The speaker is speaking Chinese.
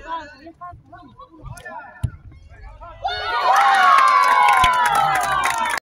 发了，直接发了。